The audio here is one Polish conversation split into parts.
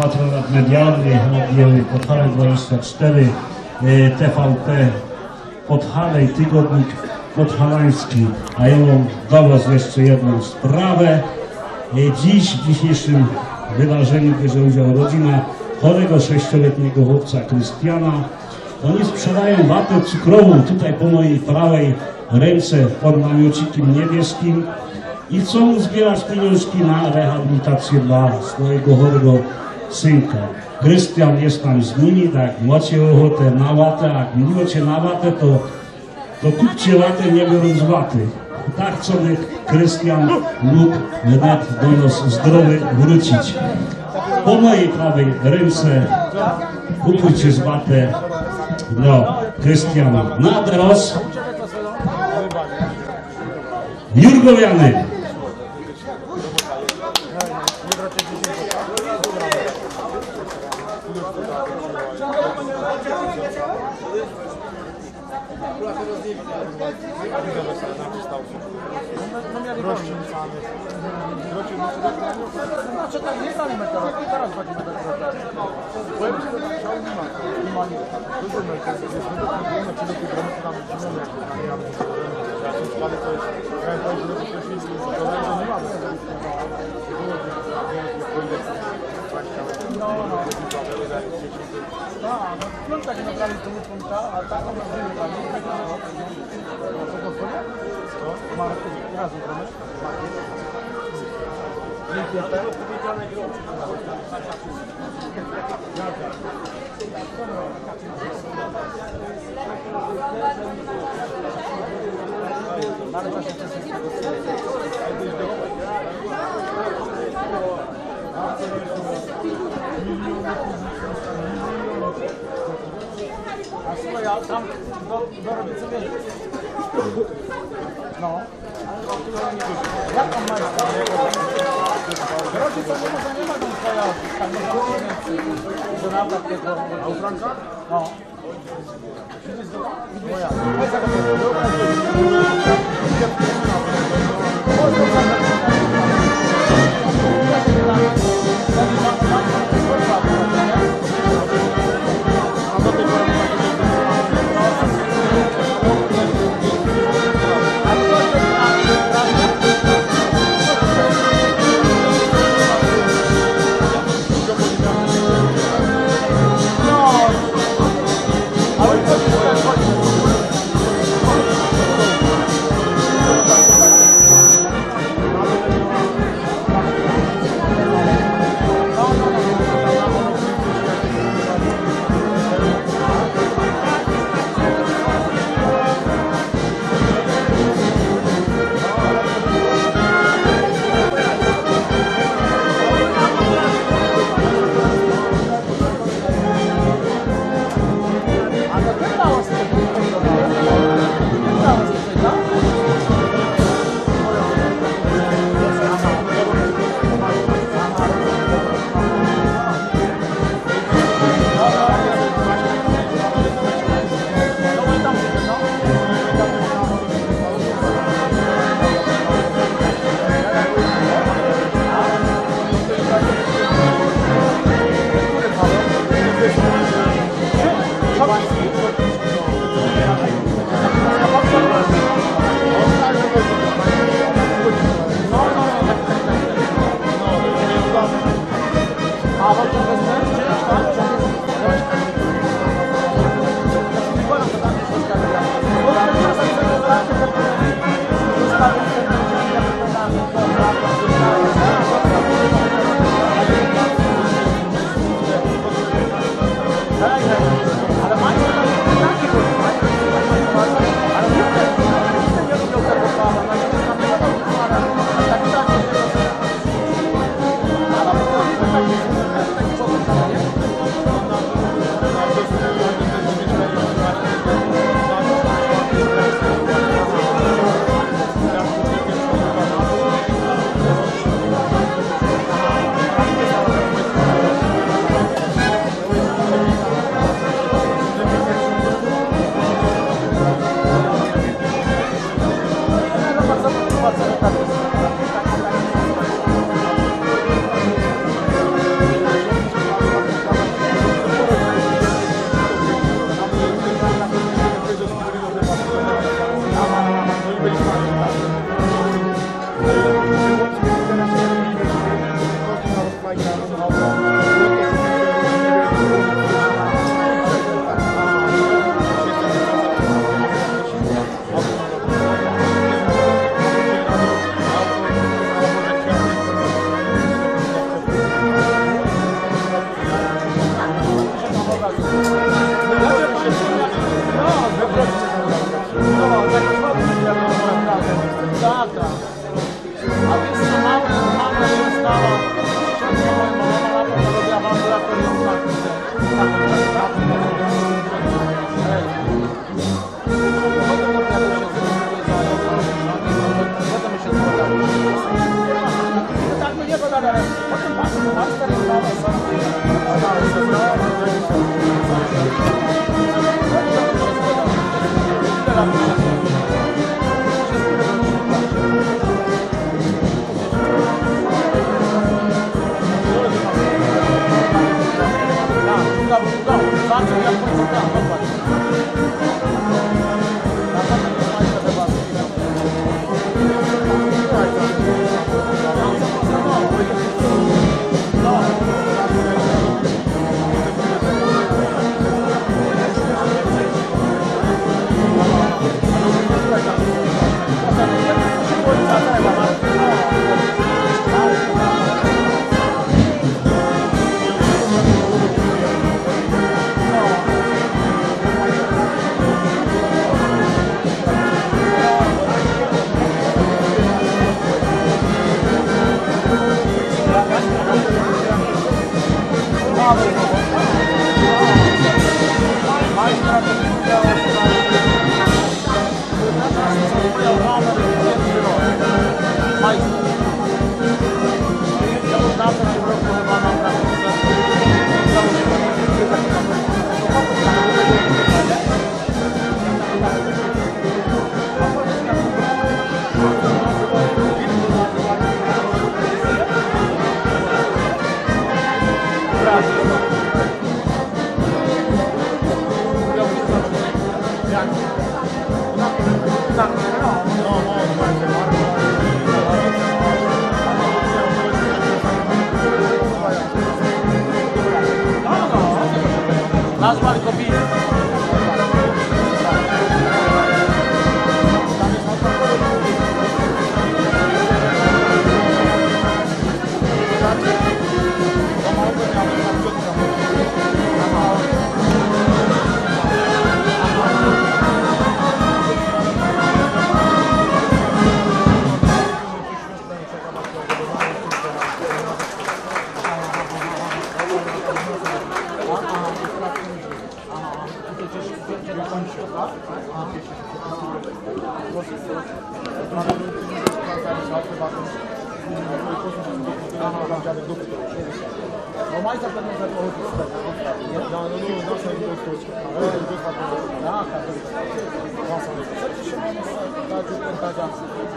patronat medialny Radio Podhale 24, e, TVP Podhale i Tygodnik Podhalański. A ja mam dla Was jeszcze jedną sprawę. E, Dziś, w dzisiejszym wydarzeniu bierze udział rodzina chorego sześcioletniego chłopca Krystiana. Oni sprzedają watę cukrową tutaj po mojej prawej ręce pod namiocikiem niebieskim i chcą zbierać pieniążki na rehabilitację dla swojego chorego synka. Krystian jest tam z nimi, tak, macie ochotę na watę, a jak nie macie na watę, to, to kupcie watę nie biorąc waty. Tak chcemy Krystian mógł wnet do nas zdrowy wrócić. Po mojej prawej ręce kupujcie z watę dla Krystiana. Na teraz Jurgowiany. Znaczy tak, nie znali teraz, teraz będziemy robić. Powiem ci, że trzeba nie ma. Nie ma nic. Dużo to jest, jest to kupujemy, czy lepiej gramy, czy tam nie mamy nic. Ja tym składzie to jest, ja to jest, że to się kolejne nie mamy. No, no. Tak, no, no tak nabrali to my punta, a. Co? Co? Słuchaj, ja tam do, do robicy wiesz. No. Jak tam majster? Rodzice to może nie mogą twoja tam nie że naprawdę tego... A u Franka? No. Moja. Oklahoma.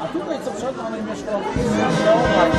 A tutaj co przed mamy mieszkał Leonard.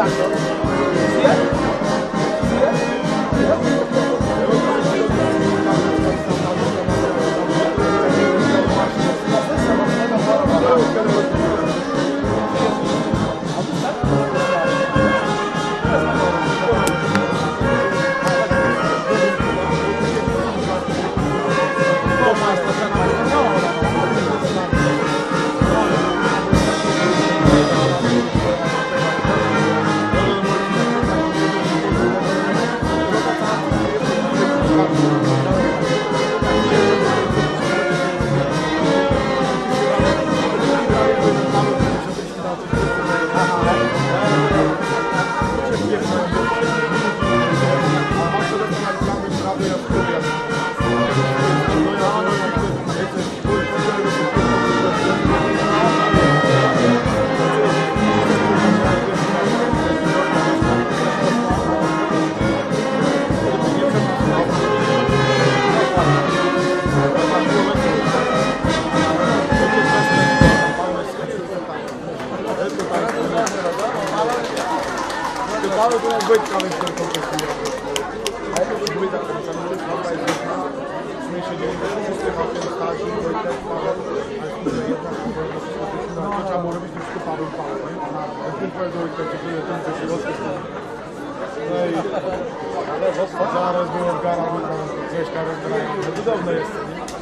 Gracias. Robić, to wszystko Paweł, Paweł, nie? Jak ten powiedział, Wojtek, że były ten, co się rozpoczął. No i zaraz było w garach, coś tam rozgrają. No cudowne jest,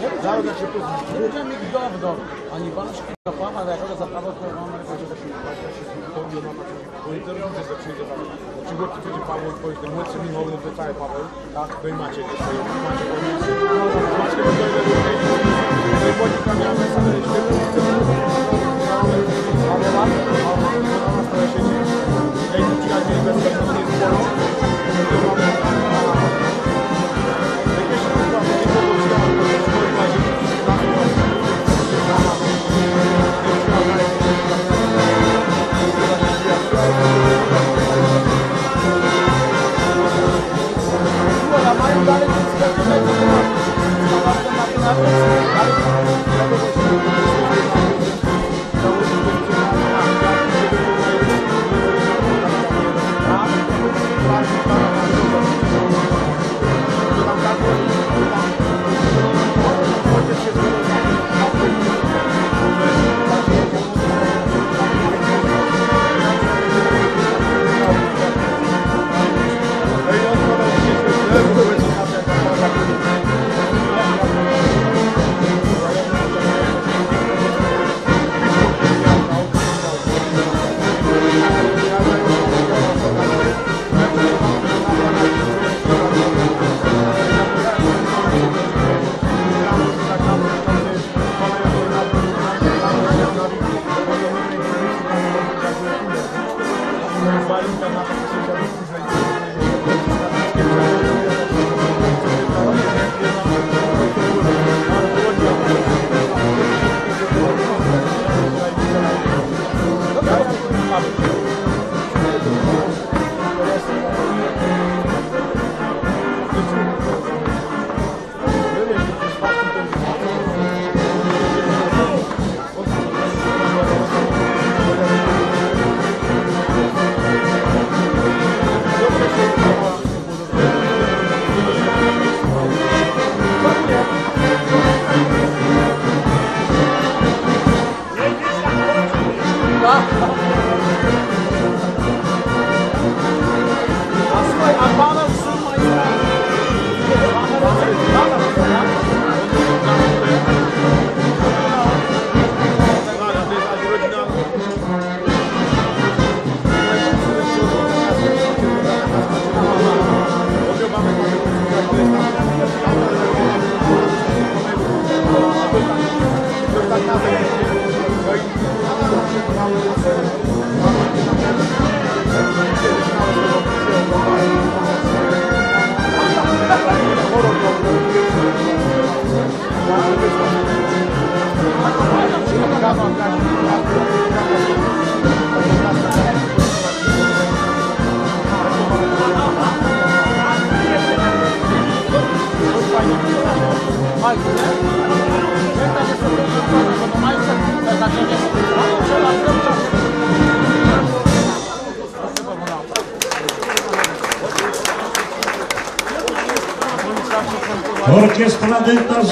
nie? Zaraz jak się pozwoli. Ludzie mieć dowód, a nie walcz k***a, ale jako za prawo to mamy Bo i to różnice że przyjdzie Paweł. Ci chłopcy, którzy Paweł, twoje, ten młodszy Michał, no to cały Paweł, tak, to i macie nie swoje, macie pomiędzy. Macie do tego, że tutaj to i młodzi tam miałem sobie świetne, A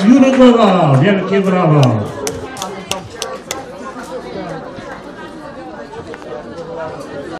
Юра Глава, Верки Браво.